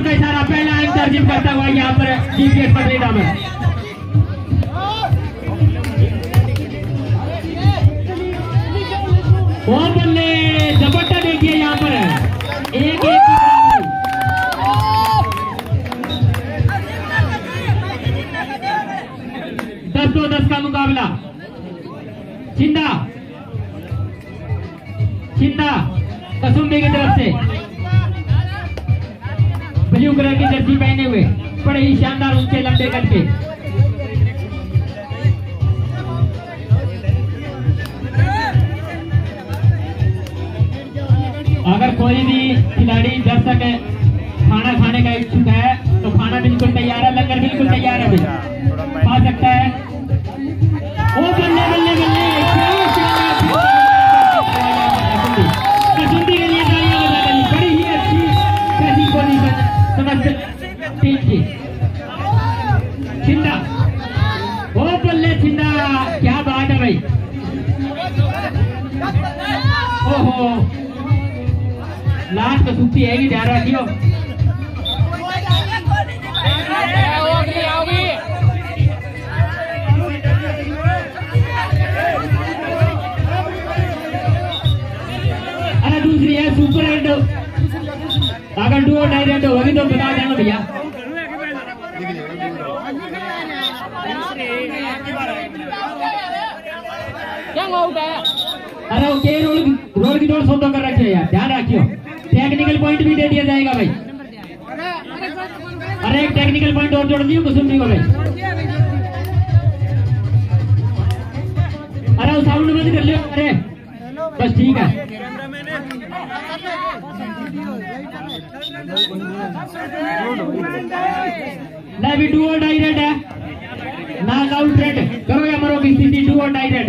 Round का इशारा, पहला अंक अर्जित करता हुआ यहाँ पर जीपीएस पटलेटा में। और बल्ले झपट्टा देखिए यहाँ पर। एक एक दस दो दस का मुकाबला। चिंदा चिंदा कसुम्बे की तरफ़ से। ब्लू कलर की जर्सी पहने हुए, बड़े ही शानदार उनके लंबे कद के। अगर कोई भी खिलाड़ी दर्शक है खाना खाने का इच्छुक है तो खाना बिल्कुल तैयार है, लंगर बिल्कुल तैयार है खा सकता है। ओहो। लास्ट कसुंदी है कि ध्यान रखियो अरे दूसरी है, सुपर हेड अगर डुओ नहीं रेड होगी तो बता देना भैया। डोर सोतो कर रखे यार ध्यान रखियो। टेक्निकल पॉइंट भी दे दिया जाएगा भाई। अरे एक टेक्निकल पॉइंट और जोड़ दियो, कुसुम जी को भाई अरे वो साउंड बंद कर लियो। अरे, बस ठीक है। भी डू और रेड है। ना आउट रेड करो या मरो स्थिति डू और रेड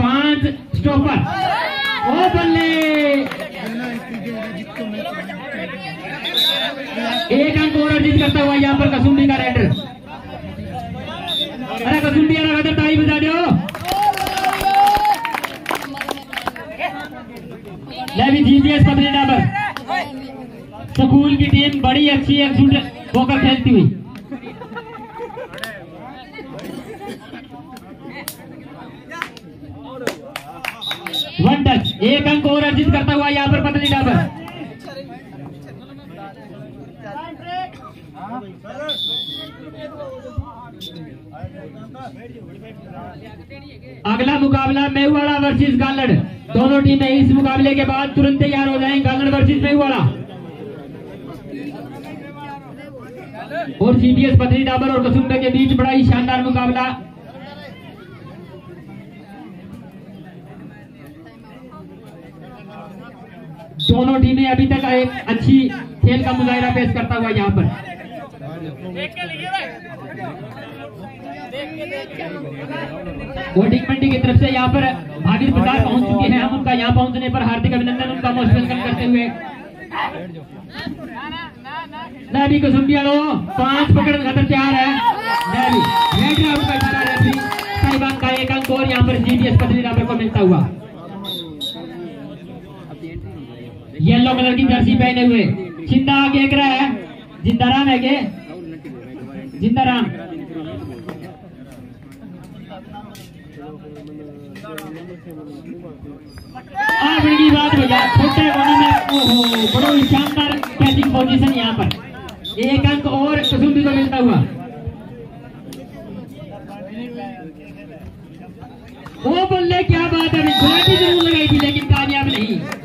पाँच स्टॉपर ओ बल्ले। एक अंक और अर्जित करता हुआ यहाँ पर कसुंडी का रेडर अरे कसुंडी अरे अगर ताली बजा दो ले भी जीपीएस पतली डाबर। स्कूल की टीम बड़ी अच्छी एकजुट होकर खेलती हुई वन टच एक अंक और अर्जित करता हुआ यहाँ पर पतली डाबर अगला मुकाबला मेहुवाड़ा वर्सेस गालड़। दोनों टीमें इस मुकाबले के बाद तुरंत तैयार हो जाएँ गालड़ वर्सेस मेहुवाड़ा और जीपीएस पथरी डाबर और कसुंबे के बीच बड़ा ही शानदार मुकाबला। दोनों टीमें अभी तक एक अच्छी खेल का मुजाहरा पेश करता हुआ यहाँ पर। वोटिंग मंडी की तरफ़ से यहाँ पर भागीर प्रसाद पहुँच चुके हैं। हम उनका यहाँ पहुँचने पर हार्दिक अभिनंदन उनका मोस्ट वेलकम करते हुए। नबी को सुम्बियालो पाँच पकड़ खतर तैयार है। नबी, रेड राउंड का इशारा रेफरी साहिबान का एक अंक और यहाँ पर जीडीएस राबर को मिलता हुआ। येलो कलर की जर्सी पहने हुए। ज़िंदा आगे एक रहा है। ज़िंदा राम है के जिंदाराम आगे की बात भैया छोटे कोने में बड़ो शानदार कैचिंग पोजीशन यहाँ पर। एक अंक और कसुम्बी को मिलता हुआ। ओ बल्ले क्या बात है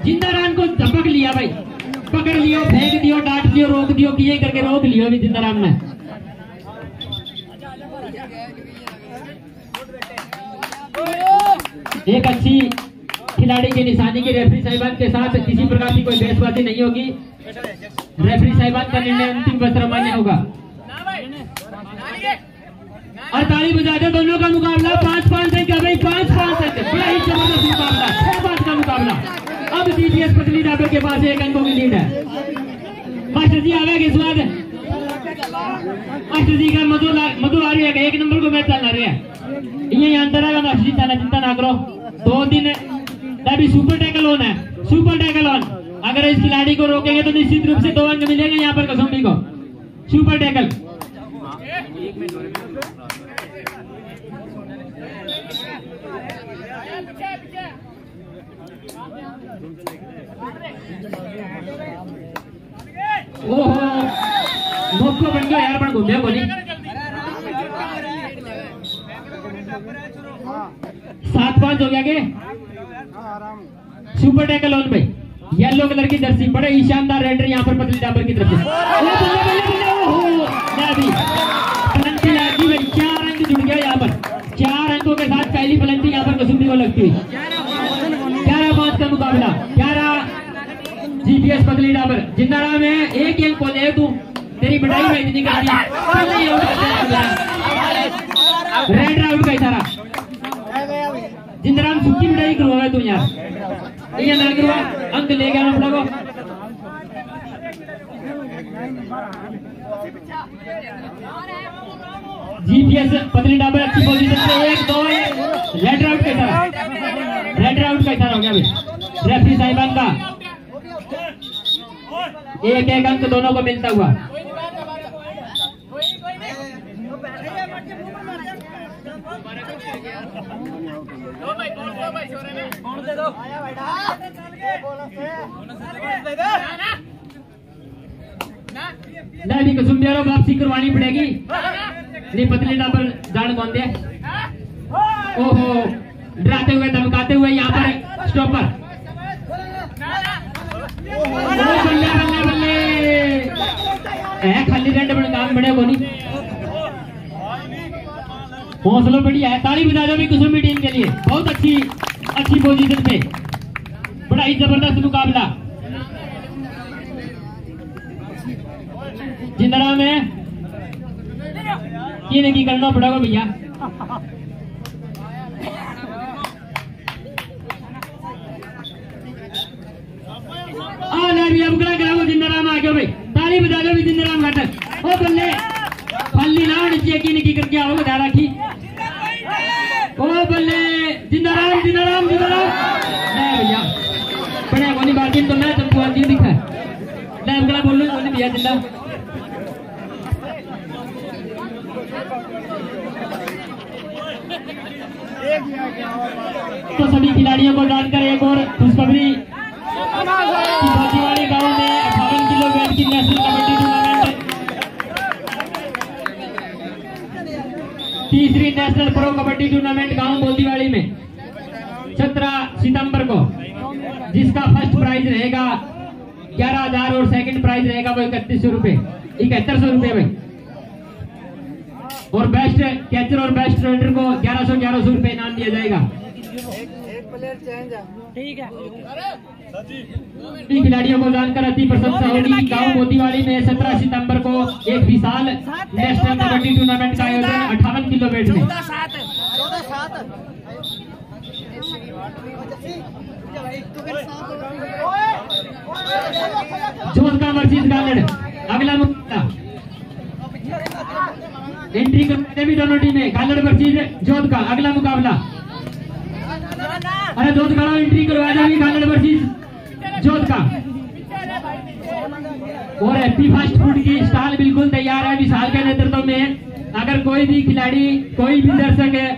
जिंदाराम को झपक लिया भाई। पकड़ लियो, फेंक दियो, डांट दियो, रोक दियो, किए करके रोक लियो अभी जिंदाराम ने। एक अच्छी खिलाड़ी की निशानी की रेफरी साहिबान के साथ किसी प्रकार की कोई बहसबाजी नहीं होगी। रेफरी साहिबान का निर्णय अंतिम वस्त्र मान्य होगा। और ताली बजा दो दोनों का मुकाबला, पाँच पाँच तक का भाई? पाँच पाँच तक बड़ा ही ज़बरदस्त मुकाबला, छह पाँच का मुकाबला। अब सीपीएस पतली डाबर के पास एक अंकों की लीड है। मास्टर जी आ गए के स्वाद मास्टर जी का मधु ला- मधु आ रही है एक नंबर को मैच चल रही है। ये अंदर आएगा मास्टर जी, ताना चिंता ना करो। दो दिन अभी सुपर टैकल ऑन है। सुपर टैकल ऑन अगर इस खिलाड़ी को रोकेंगे तो निश्चित रूप से दो अंक मिलेंगे यहाँ पर कसुम्बी को। सुपर टैकल सात पाँच हो गया के सुपर टैकल ऑन भाई येलो कलर की जर्सी बड़े ही शानदार रेडर यहाँ पर पतली डाबर की तरफ़ से जुड़ गया यहाँ पर चार अंकों के साथ पहली पलंटी यहाँ पर कसुम्बी को लगती हुई जीपीएस पतली डाबर ज़िंदा राम है एक ही अंक को ले तू। तेरी बढ़ाई में इतनी कर दी ही। रेड राउंड का इशारा। जिंदराम सुखी बढ़ाई करवावे तू यार। ये ना करवा अंक ले गया अपना को। जीपीएस पतली डाबर अच्छी पोजीशन पे एक, दो रेड राउंड का इशारा। रेड राउंड का इशारा हो गया भाई रेफरी साहिबान का। एक एक अंक दोनों को मिलता हुआ। नहीं कसुम दे वापसी करवानी पड़ेगी। नहीं, पतली डाबर जान कौन दे ओहो, डराते हुए धमकाते हुए यहाँ पर स्टॉपर नहीं। बढ़िया है, ताली बजा दो भी कुसुमी टीम के लिए। बहुत अच्छी अच्छी पोजीशन पे। बड़ा ही ज़बरदस्त मुकाबला। जिंदरा में की करना पड़ेगा भैया। नीचे की निकी करके आओगे ध्यान रखी ओ बल्ले जिंदाराम जिंदाराम जिंदाराम। ले भैया। बड़े कोनी बाकी तो मैं तुमको आज दिखा। ले करा बोलो कोनी भैया, ज़िंदा। तो सभी खिलाड़ियों को जानकर एक और, खुशखबरी। नेशनल प्रो कबड्डी टूर्नामेंट गाँव बोलदीवाड़ी में। सत्रह सितंबर को, जिसका फ़र्स्ट प्राइज रहेगा ग्यारह हज़ार और सेकंड प्राइज रहेगा वो इकतीस सौ रुपये इकहत्तर सौ रुपये में। और बेस्ट कैचर और बेस्ट रेडर को ग्यारह सौ ग्यारह सौ रुपये इनाम दिया जाएगा। सभी खिलाड़ियों को जानकर अति प्रशंसा होगी। गाँव मोतीवाड़ी में 17 सितंबर को एक विशाल नेशनल कबड्डी टूर्नामेंट का आयोजन अठावन किलो वेट में। जोधका वर्सेस गालड़ अगला मुकाबला एंट्री करते भी दोनों टीमें। गालड़ वर्सेस जोधका अगला मुकाबला। अरे जोधका एंट्री करवा जाएगी गालड़ वर्सेस जोधका और हैप्पी फास्ट फ़ूड की स्टॉल बिल्कुल तैयार है विशाल के नेतृत्व में। अगर कोई भी खिलाड़ी, कोई भी दर्शक है,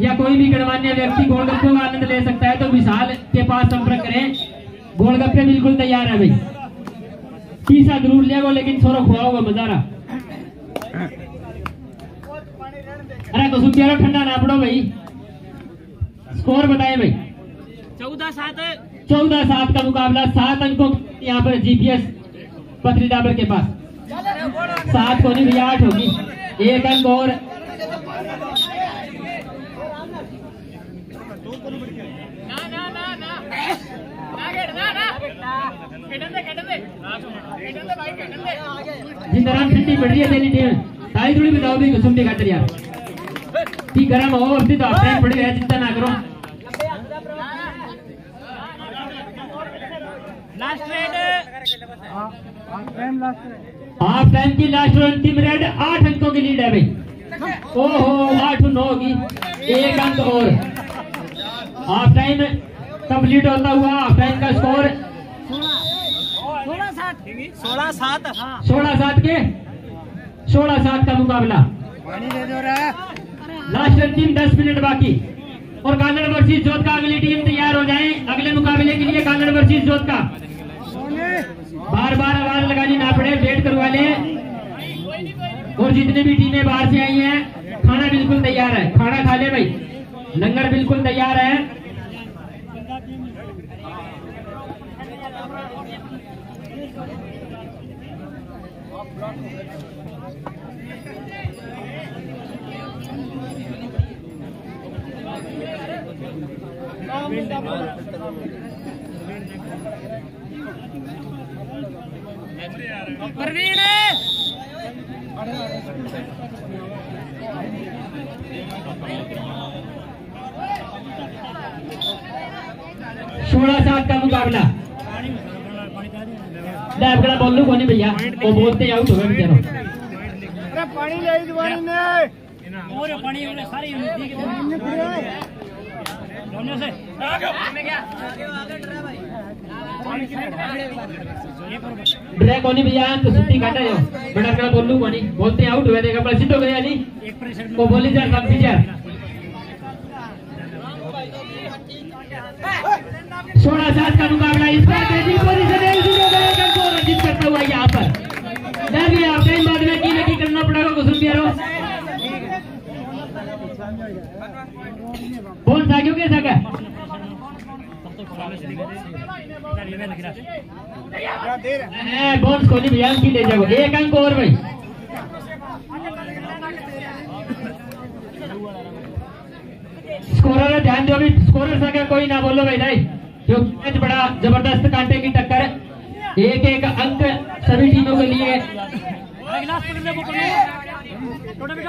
या कोई भी गणमान्य व्यक्ति गोलगप्पों का आनंद ले सकता है तो विशाल के पास संपर्क करें। गोलगप्पे बिल्कुल तैयार है भाई। तीसरा ज़रूर ले लेकिन थोड़ा खुआ मजारा। अरे प्यारा ठंडा ना पड़ो भाई। स्कोर बताए भाई। चौदह सात चौदह सात का मुकाबला सात अंकों यहाँ पर जीपीएस पथरी डाबर के पास। सात को नहीं भैया आठ होगी। एक अंक और। जिंदराम रही है तेरी टीम ताली थोड़ी बताओ भी कुसुम यार। ठीक गर्म हो और तो आप टाइम पड़ी है चिंता ना करो। लास्ट रेड हाफ़ टाइम की लास्ट और अंतिम रेड आठ अंकों की लीड है भाई। ओहो आठ नौ की एक अंक और। हाफ़ टाइम कंप्लीट होता हुआ हाफ़ टाइम का स्कोर सोलह सात। हाँ सोलह सात के सोलह सात का मुकाबला। पानी दे दो रे। लास्ट अंतिम दस मिनट बाकी। और कानड़ वर्सेस जोत का अगली टीम तैयार हो जाए अगले मुकाबले के लिए कानड़ वर्सेस जोत का। बार बार आवाज़ लगानी ना पड़े वेट करवा ले। और जितनी भी टीमें बाहर से आई हैं, खाना बिल्कुल तैयार है। खाना खा ले भाई। लंगर बिल्कुल तैयार है। प्रवीण सोलह सात का मुकाबला। लैब कड़ा बोल कोनी भैया? वो बोलते आउट हो गए बेचारो अरे पानी ले जवानी ने। और पानी सारे के से। क्या ड्रैग कोनी भैया तो बड़ा कड़ा बोल कोनी। बोलते आउट हुए देखा पर सिद्धो गया नहीं वो बोली जा, सब टीचर सोलह सात का मुकाबला इस बार बेटी पोजीशन है को को रंजित करता हुआ यहाँ पर। डर गया आपने बाद में की लगी करना पड़ेगा, कुसुम बिहारो बोल सागियो के सका बोल कोनी भैया की ले जाओ एक अंक और भाई स्कोरर ध्यान दो अभी। स्कोरर सका कोई ना बोलो भाई नहीं जो मैच बड़ा ज़बरदस्त कांटे की टक्कर है। एक एक अंक सभी टीमों के लिए पकड़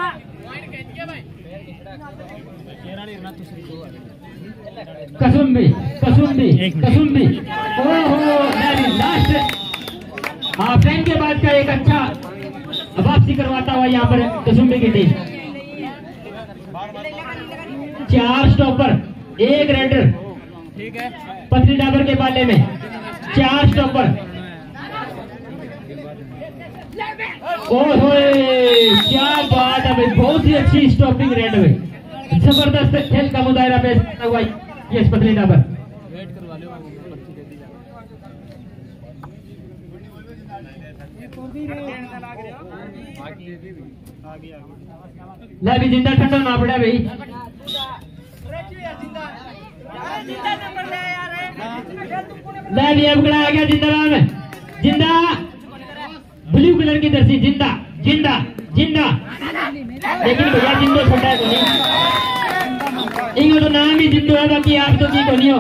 बेटा कसुम्बी कसुम्बी कसुम्बी। ओहो लास्ट टाइम के बाद का एक अच्छा वापसी करवाता हुआ यहाँ पर कसुम्बी की टीम चार स्टॉपर एक रेडर ठीक है डाबर के पाले में चार स्टॉपर ओहो क्या बात है बहुत ही अच्छी स्टॉपिंग रेड में ज़बरदस्त खेल का मुदायरा पेश करता हुआ ये पतली डाबर ले भी ज़िंदा ठंडा ना पड़ा भाई। ले भी अब गया ज़िंदा राम। ज़िंदा। ब्लू कलर की दर्शी ज़िंदा ज़िंदा ज़िंदा। लेकिन भैया जिंदो छोटा है तो नाम ही है बाकी आप तो की कोनी हो?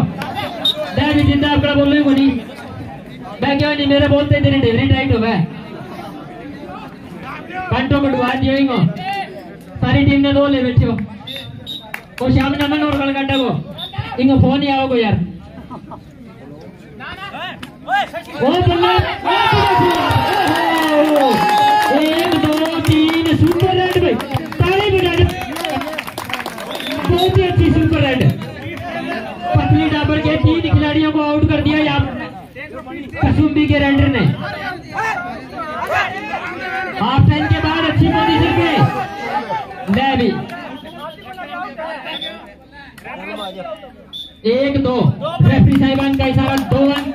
ले भी ज़िंदा अपना बोलो ही कोनी। मैं क्यों नहीं मेरे बोलते तेरी डिलीवरी टाइट हो गया घंटों को डुबा दियो इंगो सारी टीम ने दो ले बैठे हो। और शाम ने मन और कल घंटा को। इंगो फ़ोन ही आओ को यार। ओ बल्ला तीन, सुपर रेड भाई। ताली बजा बहुत ही अच्छी सुपर रेड। डाबर के तीन खिलाड़ियों को आउट कर दिया यहाँ कसुम्बी के रेंडर ने। हाफ़ टाइम के बाद अच्छी पोजिशन पे। भी। एक, दो। रेफरी साहिबान का इशारा, दो अंक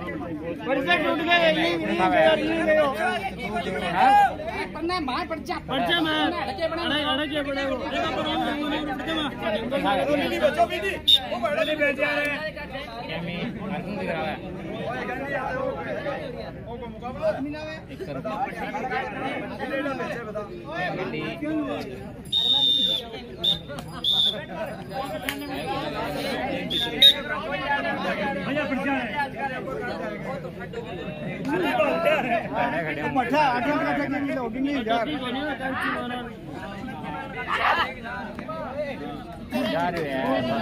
पर्चा टूट गए ये नहीं गए पन्ना मार पड़ जा। पर्चा में अड़के बना अड़े अड़े के बड़े वो जगह पर हम नहीं रुकते में नहीं बच्चों भी नहीं वो बड़े नहीं बेच जा रहे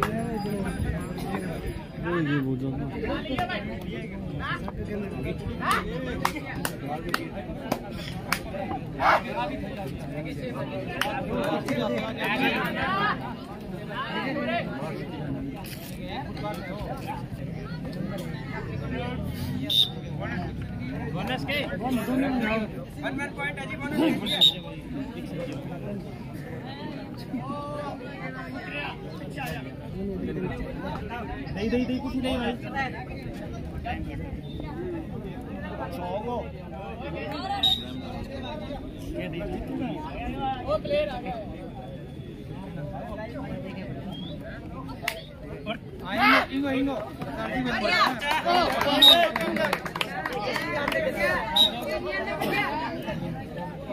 है मठा आठ का ठगी नहीं होगी नहीं यार नहीं नहीं नहीं कुछ नहीं भाई चौगो ये नहीं वो प्लेयर आ गया इंगो इंगो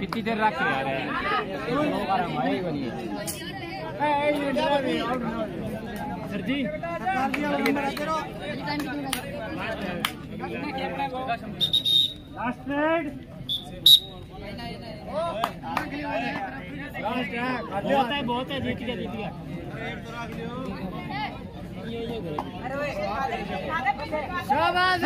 कितनी देर रख यार सर जी लास्ट बहुत है बहुत है जीत गया जीत गया। शाबाश!